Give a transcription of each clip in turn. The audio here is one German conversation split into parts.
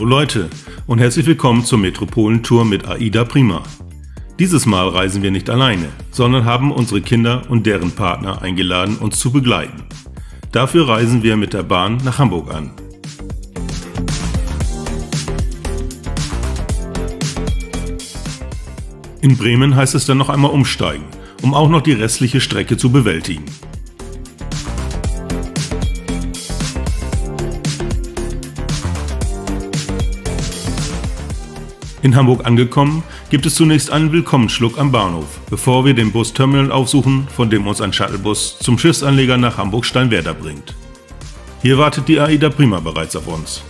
Hallo Leute und herzlich willkommen zur Metropolentour mit AIDA Prima. Dieses Mal reisen wir nicht alleine, sondern haben unsere Kinder und deren Partner eingeladen, uns zu begleiten. Dafür reisen wir mit der Bahn nach Hamburg an. In Bremen heißt es dann noch einmal umsteigen, um auch noch die restliche Strecke zu bewältigen. In Hamburg angekommen, gibt es zunächst einen Willkommensschluck am Bahnhof, bevor wir den Bus Terminal aufsuchen, von dem uns ein Shuttlebus zum Schiffsanleger nach Hamburg-Steinwerder bringt. Hier wartet die AIDA Prima bereits auf uns.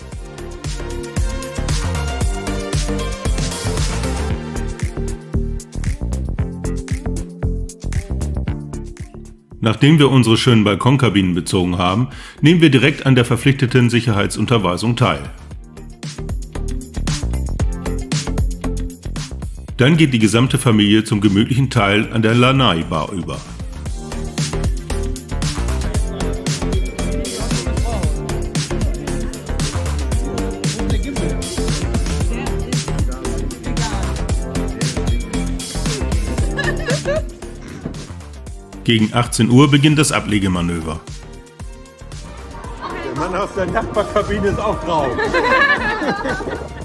Nachdem wir unsere schönen Balkonkabinen bezogen haben, nehmen wir direkt an der verpflichteten Sicherheitsunterweisung teil. Dann geht die gesamte Familie zum gemütlichen Teil an der Lanai Bar über. Gegen 18 Uhr beginnt das Ablegemanöver. Der Mann aus der Nachbarkabine ist auch drauf.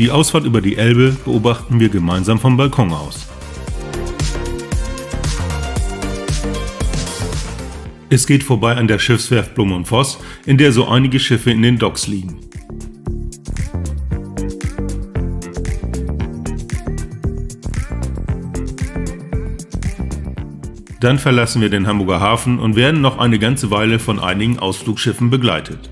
Die Ausfahrt über die Elbe beobachten wir gemeinsam vom Balkon aus. Es geht vorbei an der Schiffswerft Blum und Voss, in der so einige Schiffe in den Docks liegen. Dann verlassen wir den Hamburger Hafen und werden noch eine ganze Weile von einigen Ausflugsschiffen begleitet.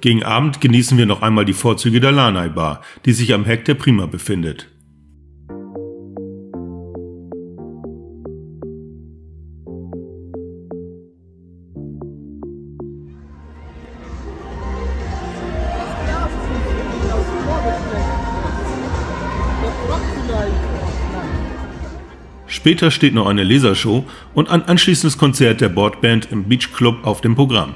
Gegen Abend genießen wir noch einmal die Vorzüge der Lanai Bar, die sich am Heck der Prima befindet. Später steht noch eine Lasershow und ein anschließendes Konzert der Boardband im Beach Club auf dem Programm.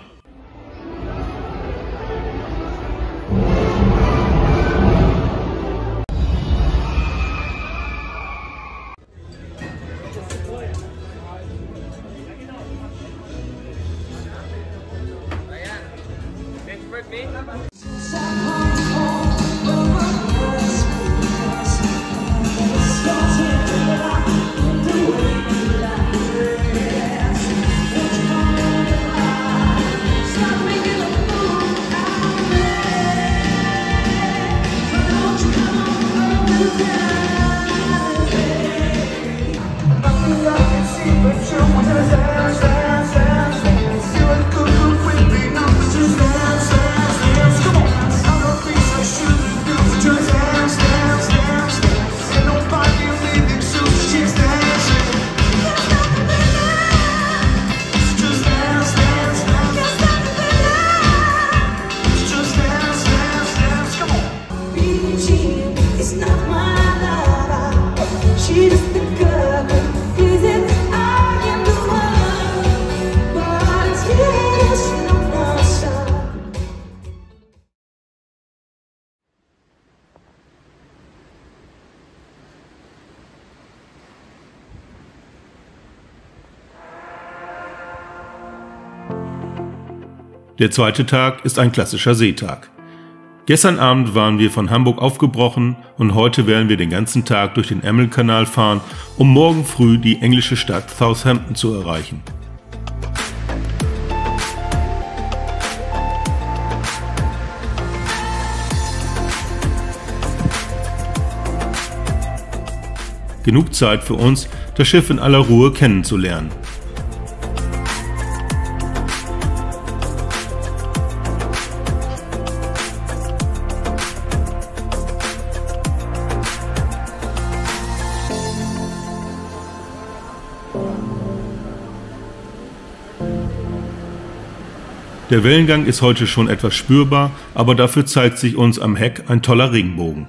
Der zweite Tag ist ein klassischer Seetag. Gestern Abend waren wir von Hamburg aufgebrochen und heute werden wir den ganzen Tag durch den Emmelkanal fahren, um morgen früh die englische Stadt Southampton zu erreichen. Genug Zeit für uns, das Schiff in aller Ruhe kennenzulernen. Der Wellengang ist heute schon etwas spürbar, aber dafür zeigt sich uns am Heck ein toller Regenbogen.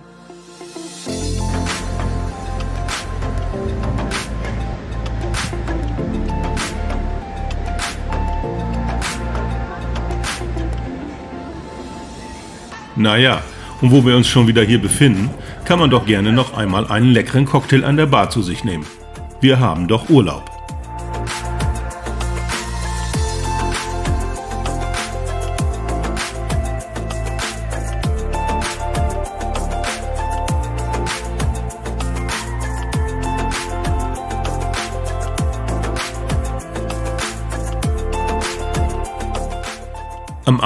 Naja, und wo wir uns schon wieder hier befinden, kann man doch gerne noch einmal einen leckeren Cocktail an der Bar zu sich nehmen. Wir haben doch Urlaub.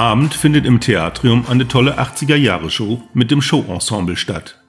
Abend findet im Theatrium eine tolle 80er-Jahre-Show mit dem Showensemble statt.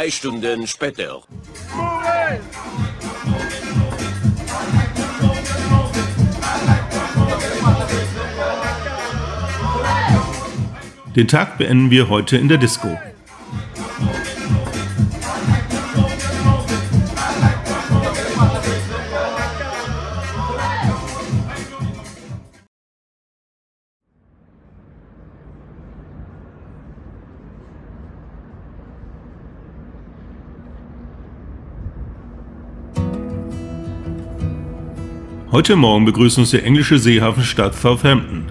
Zwei Stunden später. Den Tag beenden wir heute in der Disco. Heute Morgen begrüßt uns die englische Seehafenstadt Southampton.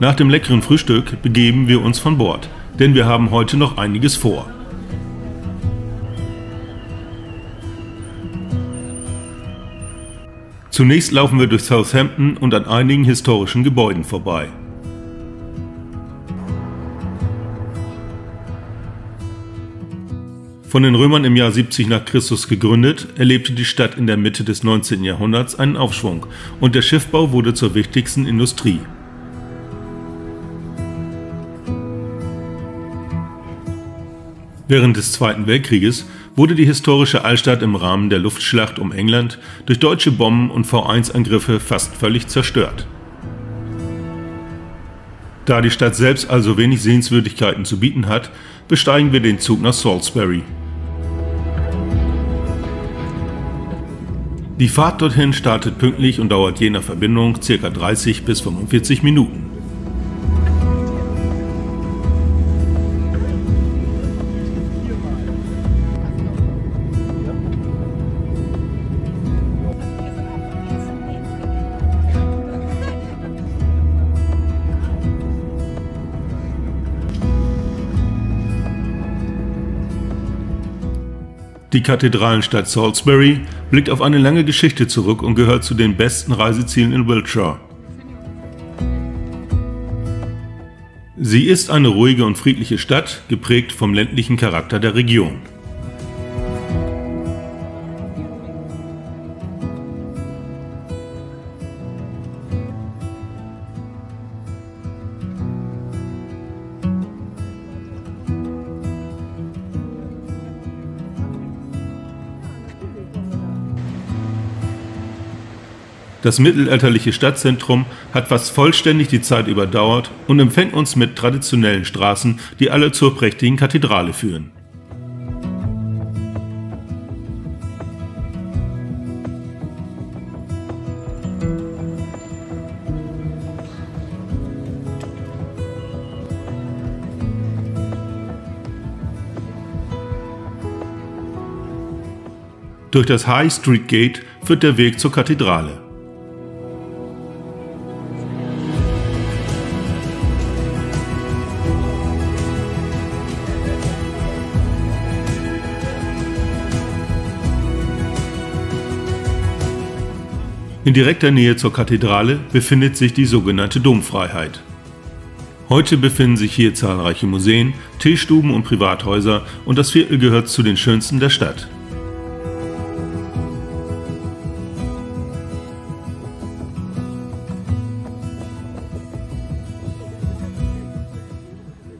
Nach dem leckeren Frühstück begeben wir uns von Bord, denn wir haben heute noch einiges vor. Zunächst laufen wir durch Southampton und an einigen historischen Gebäuden vorbei. Von den Römern im Jahr 70 nach Christus gegründet, erlebte die Stadt in der Mitte des 19. Jahrhunderts einen Aufschwung und der Schiffbau wurde zur wichtigsten Industrie. Während des Zweiten Weltkrieges wurde die historische Altstadt im Rahmen der Luftschlacht um England durch deutsche Bomben und V1-Angriffe fast völlig zerstört. Da die Stadt selbst also wenig Sehenswürdigkeiten zu bieten hat, besteigen wir den Zug nach Salisbury. Die Fahrt dorthin startet pünktlich und dauert je nach Verbindung ca. 30 bis 45 Minuten. Die Kathedralenstadt Salisbury blickt auf eine lange Geschichte zurück und gehört zu den besten Reisezielen in Wiltshire. Sie ist eine ruhige und friedliche Stadt, geprägt vom ländlichen Charakter der Region. Das mittelalterliche Stadtzentrum hat fast vollständig die Zeit überdauert und empfängt uns mit traditionellen Straßen, die alle zur prächtigen Kathedrale führen. Durch das High Street Gate führt der Weg zur Kathedrale. In direkter Nähe zur Kathedrale befindet sich die sogenannte Domfreiheit. Heute befinden sich hier zahlreiche Museen, Teestuben und Privathäuser und das Viertel gehört zu den schönsten der Stadt.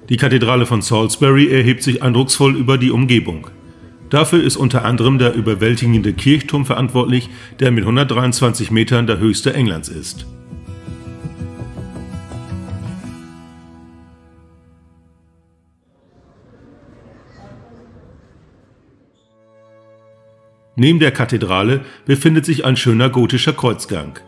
Die Kathedrale von Salisbury erhebt sich eindrucksvoll über die Umgebung. Dafür ist unter anderem der überwältigende Kirchturm verantwortlich, der mit 123 Metern der höchste Englands ist. Neben der Kathedrale befindet sich ein schöner gotischer Kreuzgang.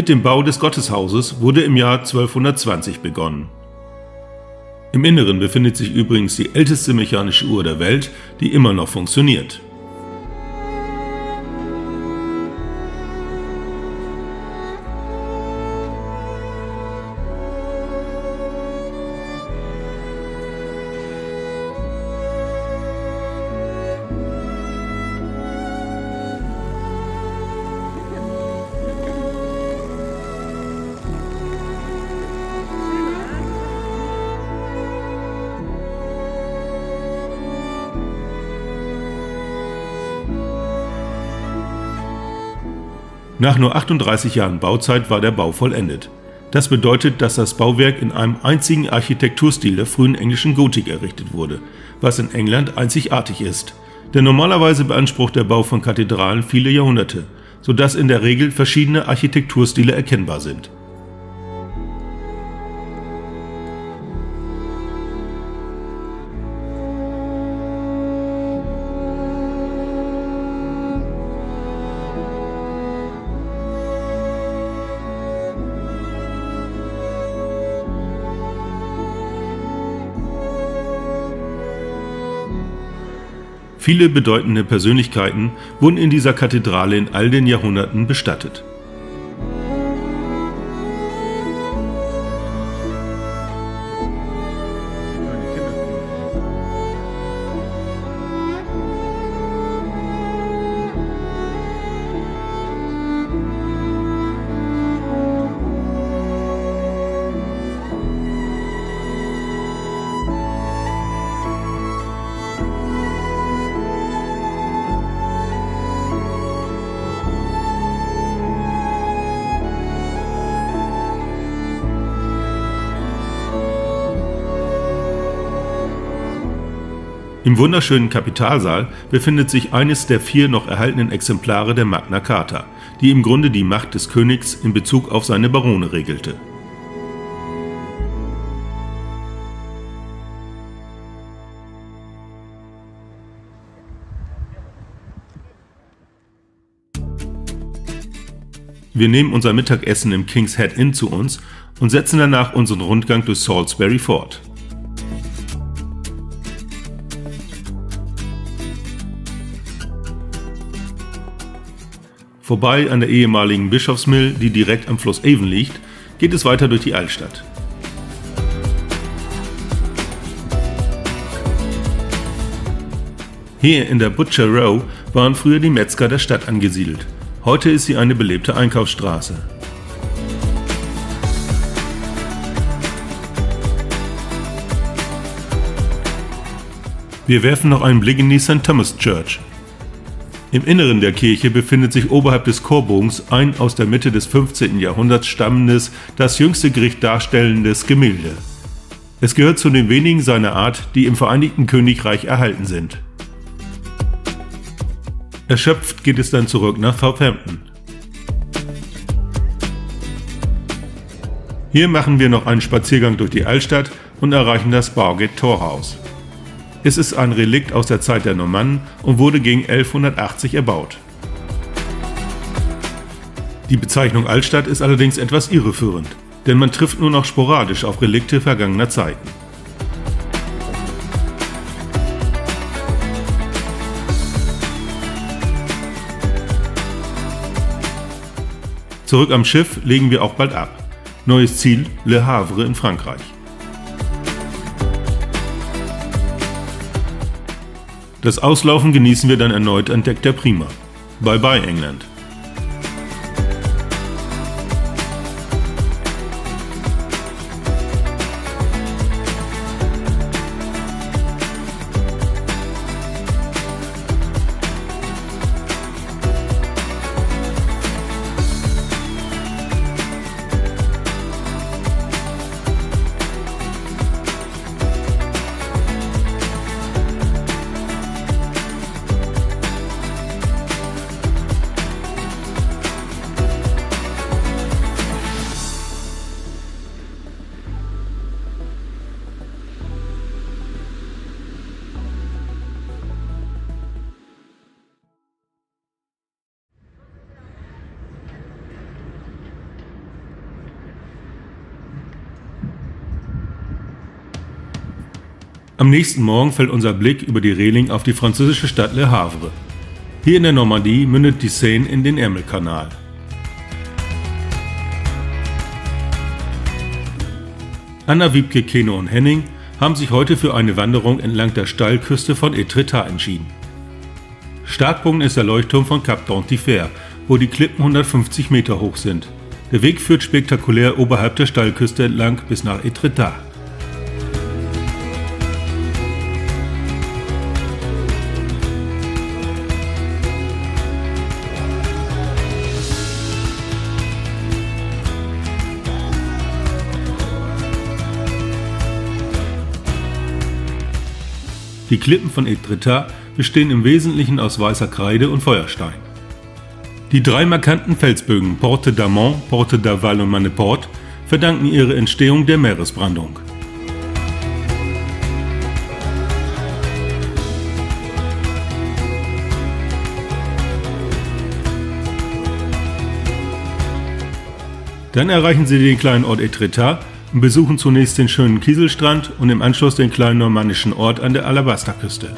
Mit dem Bau des Gotteshauses wurde im Jahr 1220 begonnen. Im Inneren befindet sich übrigens die älteste mechanische Uhr der Welt, die immer noch funktioniert. Nach nur 38 Jahren Bauzeit war der Bau vollendet. Das bedeutet, dass das Bauwerk in einem einzigen Architekturstil der frühen englischen Gotik errichtet wurde, was in England einzigartig ist. Denn normalerweise beansprucht der Bau von Kathedralen viele Jahrhunderte, sodass in der Regel verschiedene Architekturstile erkennbar sind. Viele bedeutende Persönlichkeiten wurden in dieser Kathedrale in all den Jahrhunderten bestattet. Im wunderschönen Kapitalsaal befindet sich eines der vier noch erhaltenen Exemplare der Magna Carta, die im Grunde die Macht des Königs in Bezug auf seine Barone regelte. Wir nehmen unser Mittagessen im King's Head Inn zu uns und setzen danach unseren Rundgang durch Salisbury fort. Vorbei an der ehemaligen Bischofsmill, die direkt am Fluss Avon liegt, geht es weiter durch die Altstadt. Hier in der Butcher Row waren früher die Metzger der Stadt angesiedelt. Heute ist sie eine belebte Einkaufsstraße. Wir werfen noch einen Blick in die St. Thomas Church, im Inneren der Kirche befindet sich oberhalb des Chorbogens ein aus der Mitte des 15. Jahrhunderts stammendes, das jüngste Gericht darstellendes Gemälde. Es gehört zu den wenigen seiner Art, die im Vereinigten Königreich erhalten sind. Erschöpft geht es dann zurück nach Southampton. Hier machen wir noch einen Spaziergang durch die Altstadt und erreichen das Bargate Torhaus. Es ist ein Relikt aus der Zeit der Normannen und wurde gegen 1180 erbaut. Die Bezeichnung Altstadt ist allerdings etwas irreführend, denn man trifft nur noch sporadisch auf Relikte vergangener Zeiten. Zurück am Schiff legen wir auch bald ab. Neues Ziel Le Havre in Frankreich. Das Auslaufen genießen wir dann erneut an Deck der Prima. Bye bye England. Am nächsten Morgen fällt unser Blick über die Reling auf die französische Stadt Le Havre. Hier in der Normandie mündet die Seine in den Ärmelkanal. Anna Wiebke, Keno und Henning haben sich heute für eine Wanderung entlang der Steilküste von Etretat entschieden. Startpunkt ist der Leuchtturm von Cap d'Antifer, wo die Klippen 150 Meter hoch sind. Der Weg führt spektakulär oberhalb der Steilküste entlang bis nach Etretat. Die Klippen von Etretat bestehen im Wesentlichen aus weißer Kreide und Feuerstein. Die drei markanten Felsbögen Porte d'Amont, Porte d'Aval und Manneport verdanken ihre Entstehung der Meeresbrandung. Dann erreichen sie den kleinen Ort Etretat und besuchen zunächst den schönen Kieselstrand und im Anschluss den kleinen normannischen Ort an der Alabasterküste.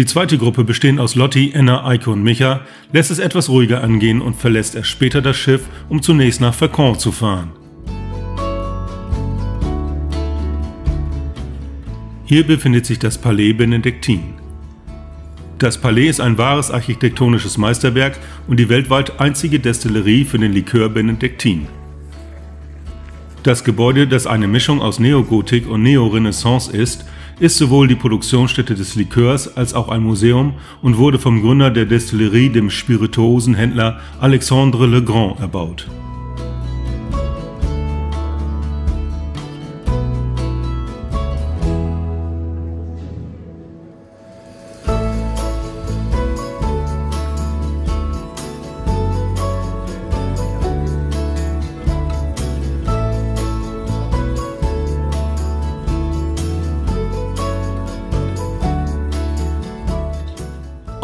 Die zweite Gruppe, bestehend aus Lotti, Enna, Eike und Micha, lässt es etwas ruhiger angehen und verlässt erst später das Schiff, um zunächst nach Faucon zu fahren. Hier befindet sich das Palais Benediktin. Das Palais ist ein wahres architektonisches Meisterwerk und die weltweit einzige Destillerie für den Likör Benediktin. Das Gebäude, das eine Mischung aus Neogotik und Neorenaissance ist, ist sowohl die Produktionsstätte des Likörs als auch ein Museum und wurde vom Gründer der Destillerie, dem Spirituosenhändler Alexandre Le Grand, erbaut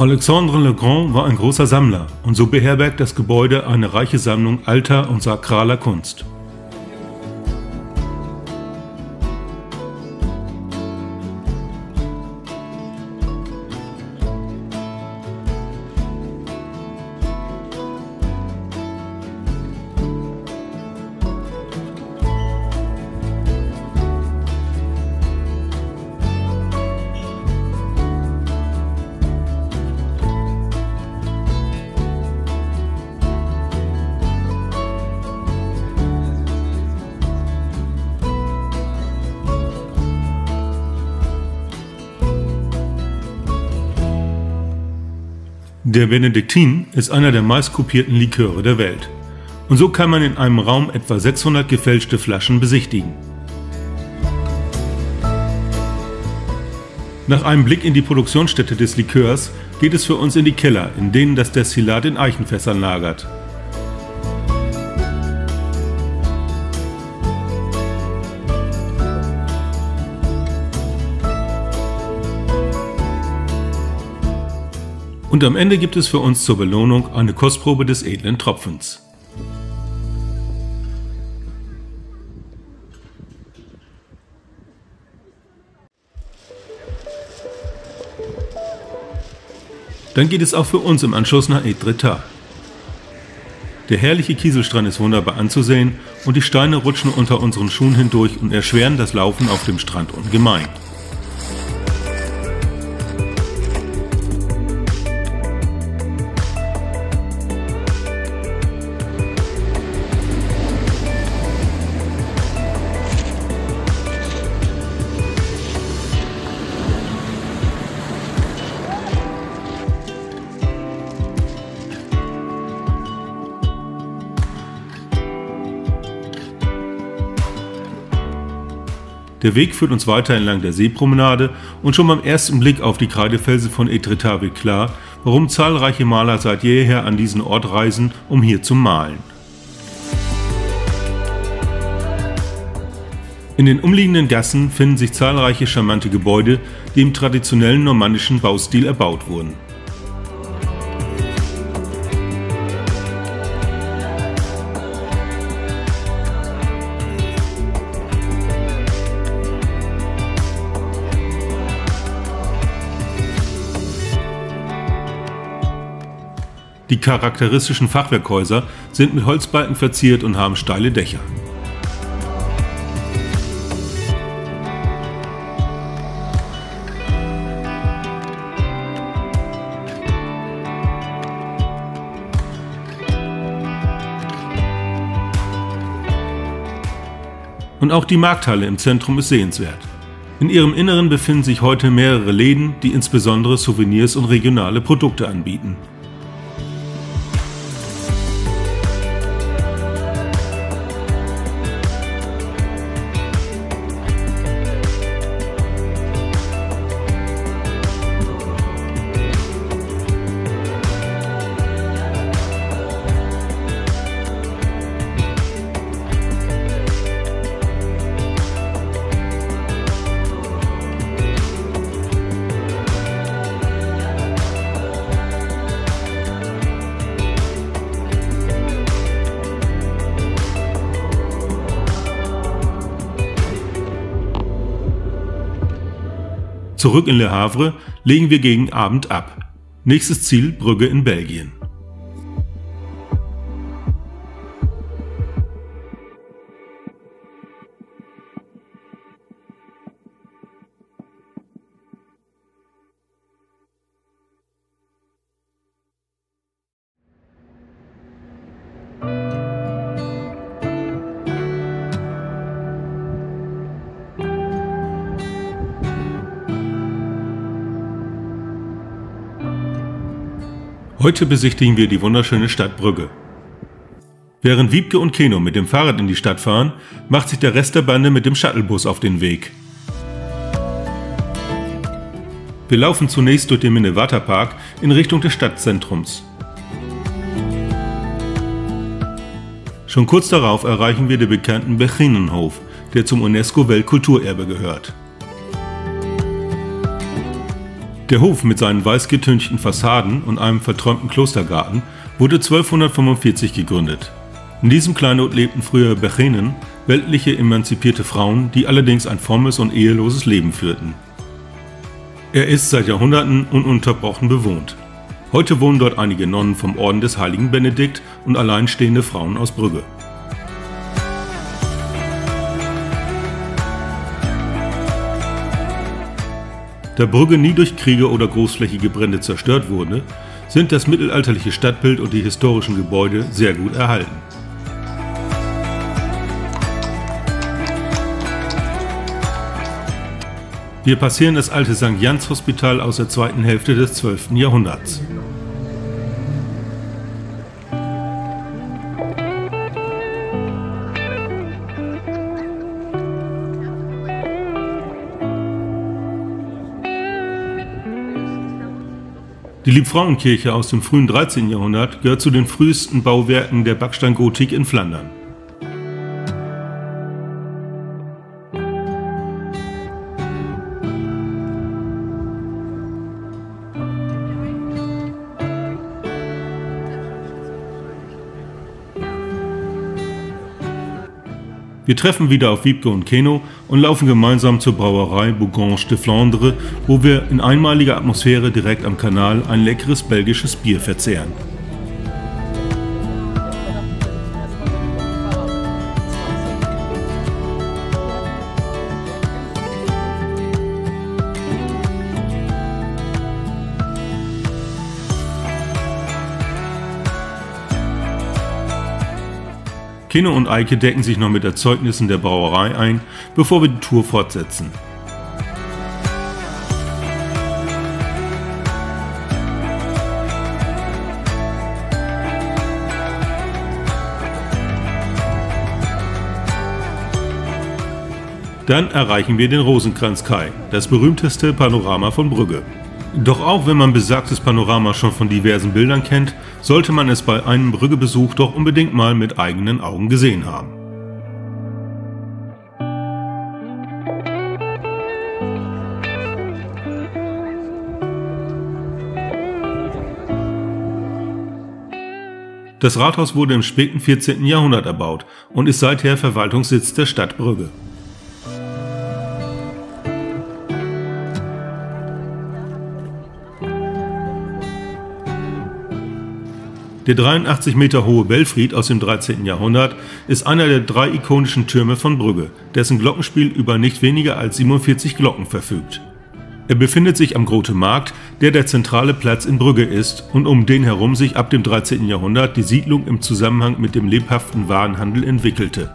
Alexandre Le Grand war ein großer Sammler und so beherbergt das Gebäude eine reiche Sammlung alter und sakraler Kunst. Der Benediktin ist einer der meistkopierten Liköre der Welt. Und so kann man in einem Raum etwa 600 gefälschte Flaschen besichtigen. Nach einem Blick in die Produktionsstätte des Likörs geht es für uns in die Keller, in denen das Destillat in Eichenfässern lagert. Und am Ende gibt es für uns zur Belohnung eine Kostprobe des edlen Tropfens. Dann geht es auch für uns im Anschluss nach Etretat. Der herrliche Kieselstrand ist wunderbar anzusehen und die Steine rutschen unter unseren Schuhen hindurch und erschweren das Laufen auf dem Strand ungemein. Der Weg führt uns weiter entlang der Seepromenade und schon beim ersten Blick auf die Kreidefelsen von Etretat wird klar, warum zahlreiche Maler seit jeher an diesen Ort reisen, um hier zu malen. In den umliegenden Gassen finden sich zahlreiche charmante Gebäude, die im traditionellen normannischen Baustil erbaut wurden. Die charakteristischen Fachwerkhäuser sind mit Holzbalken verziert und haben steile Dächer. Und auch die Markthalle im Zentrum ist sehenswert. In ihrem Inneren befinden sich heute mehrere Läden, die insbesondere Souvenirs und regionale Produkte anbieten. Zurück in Le Havre legen wir gegen Abend ab. Nächstes Ziel Brügge in Belgien. Heute besichtigen wir die wunderschöne Stadt Brügge. Während Wiebke und Keno mit dem Fahrrad in die Stadt fahren, macht sich der Rest der Bande mit dem Shuttlebus auf den Weg. Wir laufen zunächst durch den Minnewater Park in Richtung des Stadtzentrums. Schon kurz darauf erreichen wir den bekannten Bechinenhof, der zum UNESCO-Weltkulturerbe gehört. Der Hof mit seinen weiß getünchten Fassaden und einem verträumten Klostergarten wurde 1245 gegründet. In diesem Kleinod lebten früher Bechenen, weltliche emanzipierte Frauen, die allerdings ein frommes und eheloses Leben führten. Er ist seit Jahrhunderten ununterbrochen bewohnt. Heute wohnen dort einige Nonnen vom Orden des heiligen Benedikt und alleinstehende Frauen aus Brügge. Da Brügge nie durch Kriege oder großflächige Brände zerstört wurde, sind das mittelalterliche Stadtbild und die historischen Gebäude sehr gut erhalten. Wir passieren das alte St. Jans Hospital aus der zweiten Hälfte des 12. Jahrhunderts. Die Liebfrauenkirche aus dem frühen 13. Jahrhundert gehört zu den frühesten Bauwerken der Backsteingotik in Flandern. Wir treffen wieder auf Wiebke und Keno und laufen gemeinsam zur Brauerei Bougange de Flandre, wo wir in einmaliger Atmosphäre direkt am Kanal ein leckeres belgisches Bier verzehren. Kino und Eike decken sich noch mit Erzeugnissen der Brauerei ein, bevor wir die Tour fortsetzen. Dann erreichen wir den Rosenkranzkai, das berühmteste Panorama von Brügge. Doch auch wenn man besagtes Panorama schon von diversen Bildern kennt, sollte man es bei einem Brüggebesuch doch unbedingt mal mit eigenen Augen gesehen haben. Das Rathaus wurde im späten 14. Jahrhundert erbaut und ist seither Verwaltungssitz der Stadt Brügge. Der 83 Meter hohe Belfried aus dem 13. Jahrhundert ist einer der drei ikonischen Türme von Brügge, dessen Glockenspiel über nicht weniger als 47 Glocken verfügt. Er befindet sich am Grote Markt, der der zentrale Platz in Brügge ist und um den herum sich ab dem 13. Jahrhundert die Siedlung im Zusammenhang mit dem lebhaften Warenhandel entwickelte.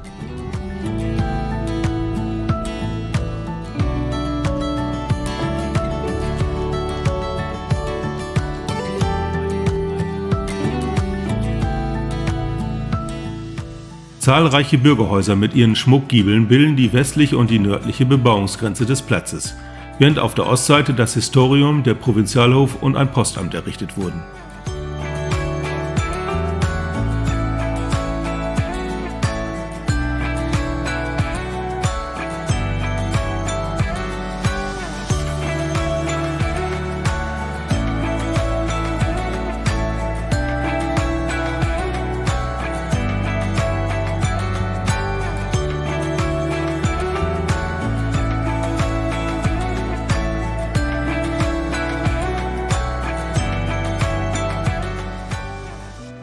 Zahlreiche Bürgerhäuser mit ihren Schmuckgiebeln bilden die westliche und die nördliche Bebauungsgrenze des Platzes, während auf der Ostseite das Historium, der Provinzialhof und ein Postamt errichtet wurden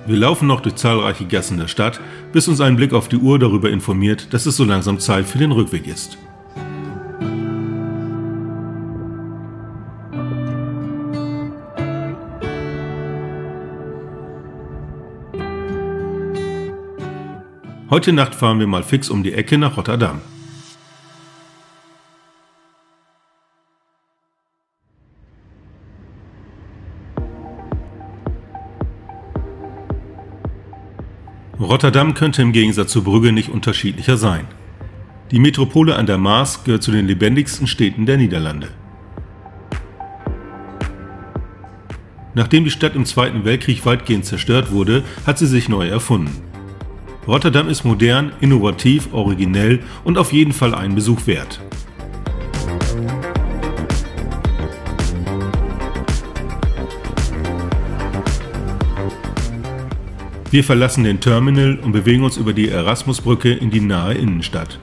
Wir laufen noch durch zahlreiche Gassen der Stadt, bis uns ein Blick auf die Uhr darüber informiert, dass es so langsam Zeit für den Rückweg ist. Heute Nacht fahren wir mal fix um die Ecke nach Rotterdam. Rotterdam könnte im Gegensatz zu Brügge nicht unterschiedlicher sein. Die Metropole an der Maas gehört zu den lebendigsten Städten der Niederlande. Nachdem die Stadt im Zweiten Weltkrieg weitgehend zerstört wurde, hat sie sich neu erfunden. Rotterdam ist modern, innovativ, originell und auf jeden Fall einen Besuch wert. Wir verlassen den Terminal und bewegen uns über die Erasmusbrücke in die nahe Innenstadt.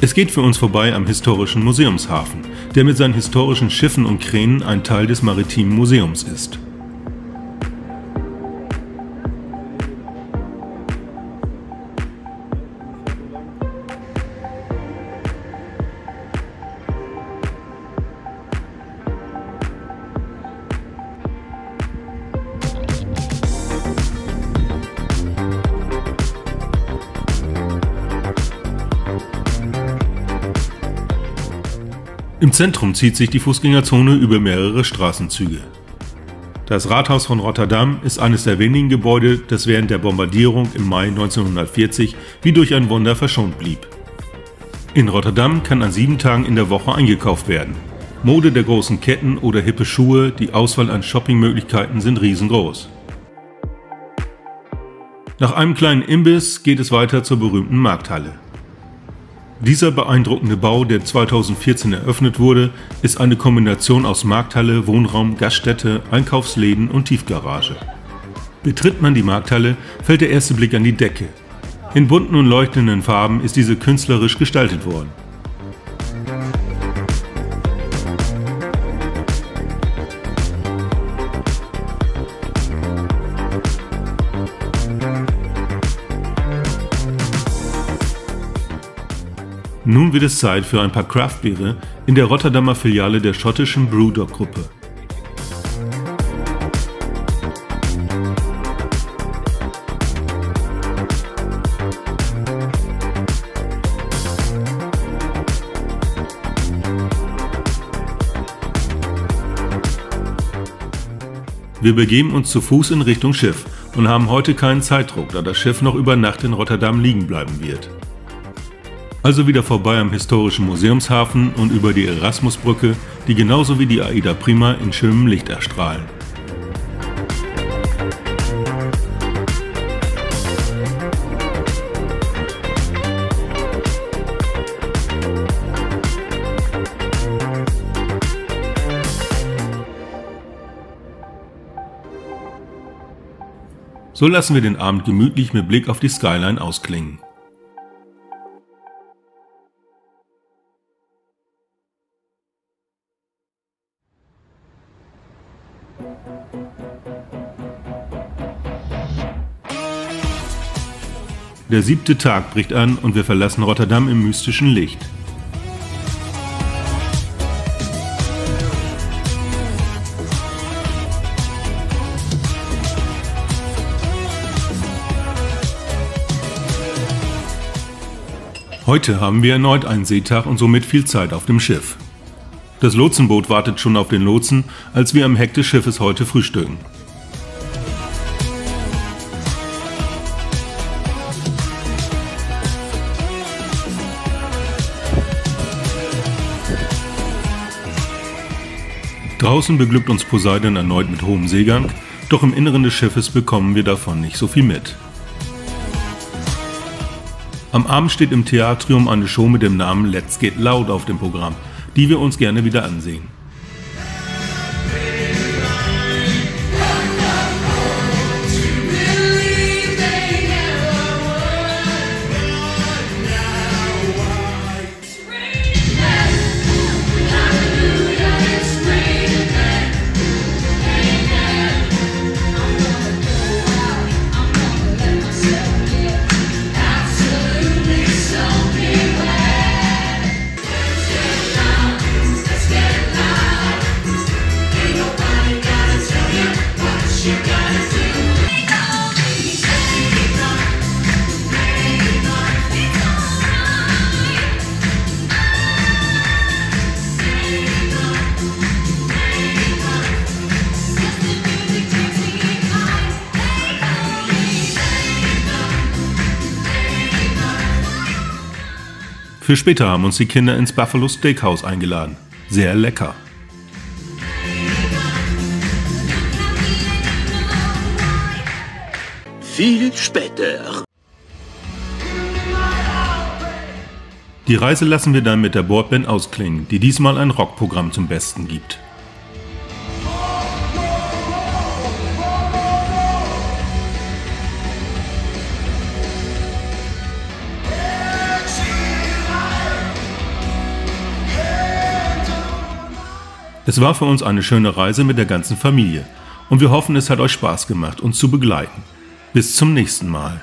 Es geht für uns vorbei am historischen Museumshafen, der mit seinen historischen Schiffen und Kränen ein Teil des Maritimen Museums ist. Zentrum zieht sich die Fußgängerzone über mehrere Straßenzüge. Das Rathaus von Rotterdam ist eines der wenigen Gebäude, das während der Bombardierung im Mai 1940 wie durch ein Wunder verschont blieb. In Rotterdam kann an sieben Tagen in der Woche eingekauft werden. Mode der großen Ketten oder hippe Schuhe, die Auswahl an Shoppingmöglichkeiten sind riesengroß. Nach einem kleinen Imbiss geht es weiter zur berühmten Markthalle. Dieser beeindruckende Bau, der 2014 eröffnet wurde, ist eine Kombination aus Markthalle, Wohnraum, Gaststätte, Einkaufsläden und Tiefgarage. Betritt man die Markthalle, fällt der erste Blick an die Decke. In bunten und leuchtenden Farben ist diese künstlerisch gestaltet worden. Nun wird es Zeit für ein paar Craftbiere in der Rotterdamer Filiale der schottischen Brewdog Gruppe. Wir begeben uns zu Fuß in Richtung Schiff und haben heute keinen Zeitdruck, da das Schiff noch über Nacht in Rotterdam liegen bleiben wird. Also wieder vorbei am historischen Museumshafen und über die Erasmusbrücke, die genauso wie die Aida Prima in schönem Licht erstrahlen. So lassen wir den Abend gemütlich mit Blick auf die Skyline ausklingen. Der siebte Tag bricht an und wir verlassen Rotterdam im mystischen Licht. Heute haben wir erneut einen Seetag und somit viel Zeit auf dem Schiff. Das Lotsenboot wartet schon auf den Lotsen, als wir am Heck des Schiffes heute frühstücken. Draußen beglückt uns Poseidon erneut mit hohem Seegang, doch im Inneren des Schiffes bekommen wir davon nicht so viel mit. Am Abend steht im Theatrium eine Show mit dem Namen Let's Get Loud auf dem Programm, die wir uns gerne wieder ansehen. Für später haben uns die Kinder ins Buffalo Steakhouse eingeladen. Sehr lecker. Viel später. Die Reise lassen wir dann mit der Boardband ausklingen, die diesmal ein Rockprogramm zum Besten gibt. Es war für uns eine schöne Reise mit der ganzen Familie und wir hoffen, es hat euch Spaß gemacht, uns zu begleiten. Bis zum nächsten Mal.